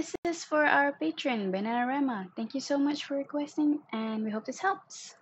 this is for our patron, Bananarama. Thank you so much for requesting, and we hope this helps.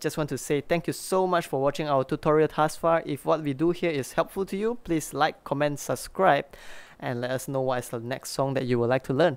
Just want to say thank you so much for watching our tutorial thus far. If what we do here is helpful to you, please like, comment, subscribe, and let us know what is the next song that you would like to learn.